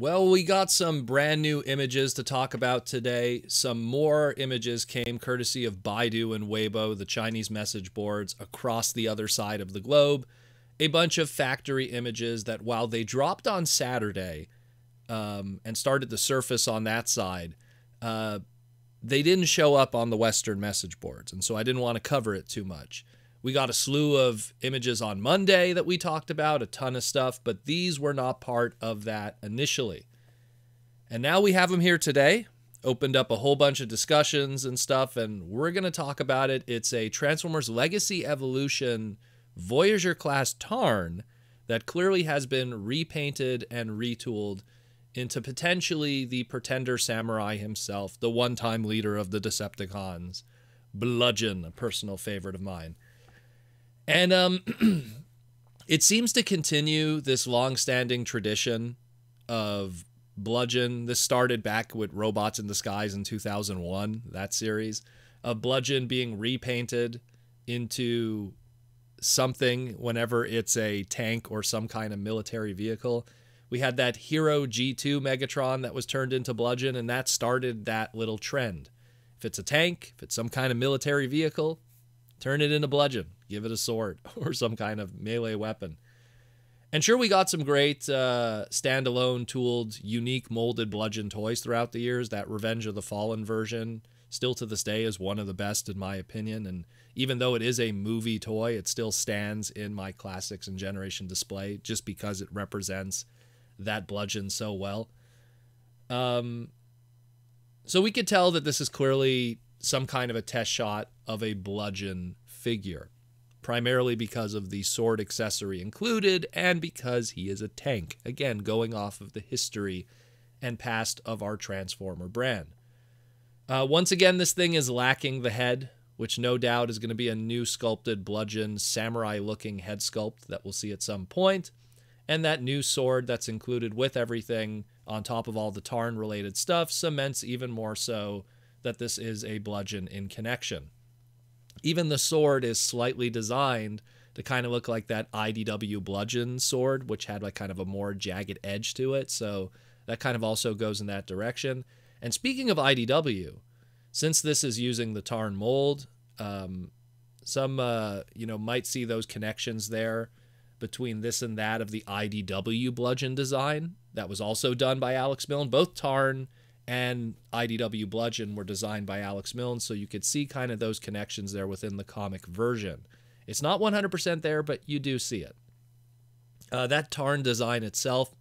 Well, we got some brand new images to talk about today. Some more images came courtesy of Baidu and Weibo, the Chinese message boards across the other side of the globe. A bunch of factory images that, while they dropped on Saturday um, and started to surface on that side, uh, they didn't show up on the Western message boards. And so I didn't want to cover it too much. We got a slew of images on Monday that we talked about, a ton of stuff, but these were not part of that initially. And now we have them here today. Opened up a whole bunch of discussions and stuff, and we're going to talk about it. It's a Transformers Legacy Evolution Voyager class Tarn that clearly has been repainted and retooled into potentially the Pretender Samurai himself, the one time leader of the Decepticons. Bludgeon, a personal favorite of mine. And um, it seems to continue this long-standing tradition of Bludgeon. This started back with Robots in Disguise in 2001, that series, of Bludgeon being repainted into something whenever it's a tank or some kind of military vehicle. We had that Hero G2 Megatron that was turned into Bludgeon, and that started that little trend. If it's a tank, if it's some kind of military vehicle, turn it into Bludgeon give it a sword or some kind of melee weapon. And sure, we got some great uh, standalone, tooled, unique molded bludgeon toys throughout the years. That Revenge of the Fallen version, still to this day, is one of the best in my opinion. And even though it is a movie toy, it still stands in my classics and generation display just because it represents that bludgeon so well. Um, so we could tell that this is clearly some kind of a test shot of a bludgeon figure primarily because of the sword accessory included and because he is a tank. Again, going off of the history and past of our Transformer brand. Uh, once again, this thing is lacking the head, which no doubt is going to be a new sculpted bludgeon, samurai looking head sculpt that we'll see at some point. And that new sword that's included with everything on top of all the Tarn related stuff cements even more so that this is a bludgeon in connection. Even the sword is slightly designed to kind of look like that IDW bludgeon sword, which had like kind of a more jagged edge to it. So that kind of also goes in that direction. And speaking of IDW, since this is using the Tarn mold, um, some uh, you know might see those connections there between this and that of the IDW bludgeon design that was also done by Alex Milne. Both Tarn and IDW Bludgeon were designed by Alex Milne, so you could see kind of those connections there within the comic version. It's not 100% there, but you do see it. Uh, that Tarn design itself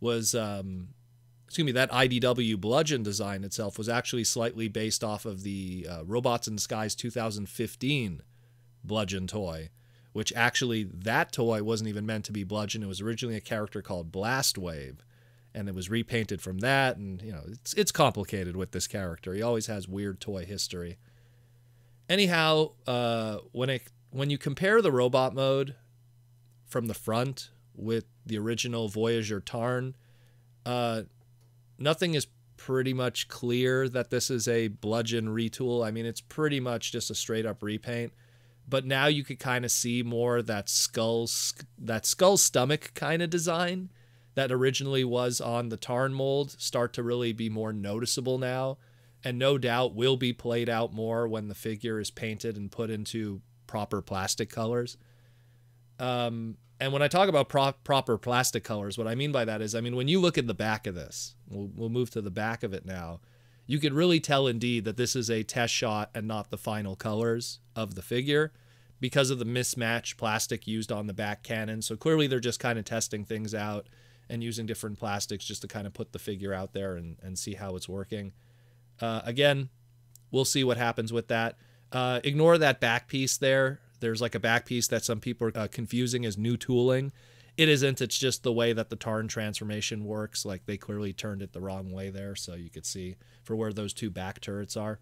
was, um, excuse me, that IDW Bludgeon design itself was actually slightly based off of the uh, Robots in Disguise 2015 Bludgeon toy, which actually, that toy wasn't even meant to be Bludgeon. It was originally a character called Blastwave and it was repainted from that and you know it's it's complicated with this character. He always has weird toy history. Anyhow uh, when it when you compare the robot mode from the front with the original voyager tarn uh, nothing is pretty much clear that this is a bludgeon retool. I mean it's pretty much just a straight up repaint but now you could kind of see more that skull that skull stomach kind of design that originally was on the Tarn mold start to really be more noticeable now, and no doubt will be played out more when the figure is painted and put into proper plastic colors. Um, and when I talk about pro- proper plastic colors, what I mean by that is, I mean, when you look at the back of this, we'll, we'll move to the back of it now, you can really tell indeed that this is a test shot and not the final colors of the figure because of the mismatched plastic used on the back cannon. So clearly they're just kind of testing things out and using different plastics just to kind of put the figure out there and, and see how it's working. Uh, again, we'll see what happens with that. Uh, ignore that back piece there. There's like a back piece that some people are uh, confusing as new tooling. It isn't. It's just the way that the Tarn transformation works. Like they clearly turned it the wrong way there, so you could see for where those two back turrets are.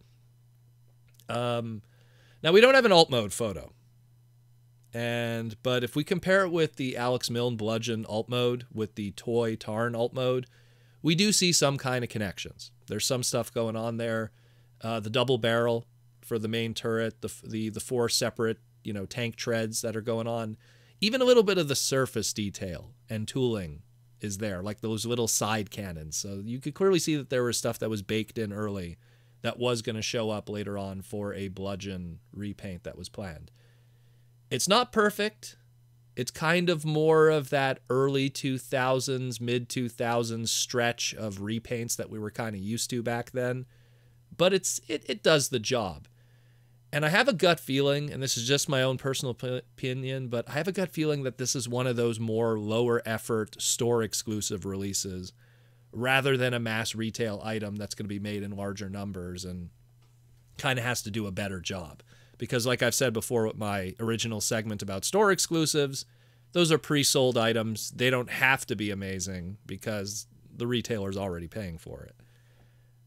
Um, now we don't have an alt mode photo. And but if we compare it with the Alex Milne Bludgeon alt mode with the Toy Tarn alt mode, we do see some kind of connections. There's some stuff going on there. Uh, the double barrel for the main turret, the the the four separate you know tank treads that are going on, even a little bit of the surface detail and tooling is there, like those little side cannons. So you could clearly see that there was stuff that was baked in early that was going to show up later on for a bludgeon repaint that was planned. It's not perfect. It's kind of more of that early 2000s, mid 2000s stretch of repaints that we were kind of used to back then. But it's it, it does the job. And I have a gut feeling, and this is just my own personal opinion, but I have a gut feeling that this is one of those more lower effort store exclusive releases rather than a mass retail item that's going to be made in larger numbers and kind of has to do a better job. Because, like I've said before with my original segment about store exclusives, those are pre sold items. They don't have to be amazing because the retailer's already paying for it.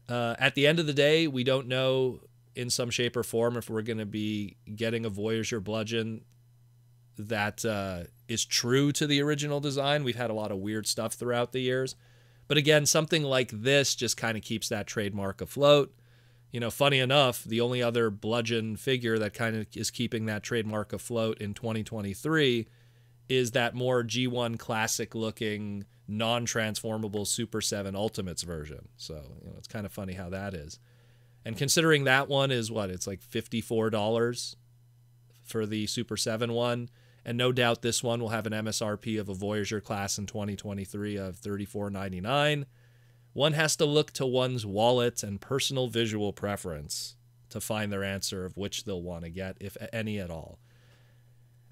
Uh, at the end of the day, we don't know in some shape or form if we're going to be getting a Voyager bludgeon that uh, is true to the original design. We've had a lot of weird stuff throughout the years. But again, something like this just kind of keeps that trademark afloat. You know, funny enough, the only other bludgeon figure that kind of is keeping that trademark afloat in 2023 is that more G1 classic looking non transformable Super7 Ultimates version. So, you know, it's kind of funny how that is. And considering that one is what, it's like $54 for the Super7 one. And no doubt this one will have an MSRP of a Voyager class in 2023 of $34.99. One has to look to one's wallet and personal visual preference to find their answer of which they'll want to get, if any at all.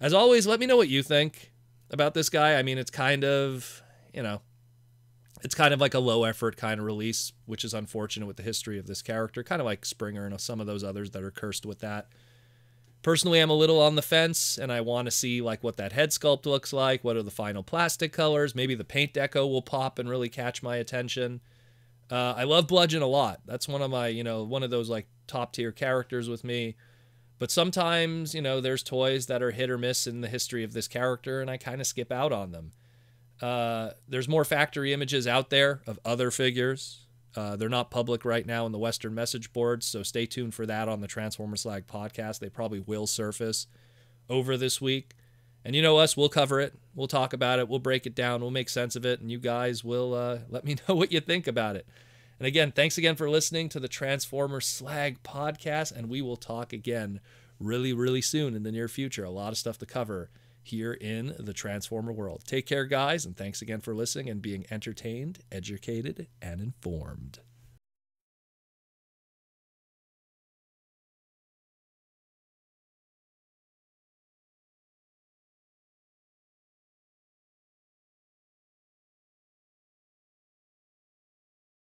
As always, let me know what you think about this guy. I mean, it's kind of, you know, it's kind of like a low effort kind of release, which is unfortunate with the history of this character, kind of like Springer and some of those others that are cursed with that. Personally, I'm a little on the fence and I want to see like what that head sculpt looks like, what are the final plastic colors, maybe the paint deco will pop and really catch my attention. Uh, I love Bludgeon a lot. That's one of my, you know, one of those like top tier characters with me. But sometimes, you know, there's toys that are hit or miss in the history of this character, and I kind of skip out on them. Uh, there's more factory images out there of other figures. Uh, they're not public right now in the Western message boards, so stay tuned for that on the Transformer Slag podcast. They probably will surface over this week. And you know us, we'll cover it. We'll talk about it. We'll break it down. We'll make sense of it. And you guys will uh, let me know what you think about it. And again, thanks again for listening to the Transformer Slag podcast. And we will talk again really, really soon in the near future. A lot of stuff to cover here in the Transformer world. Take care, guys, and thanks again for listening and being entertained, educated, and informed.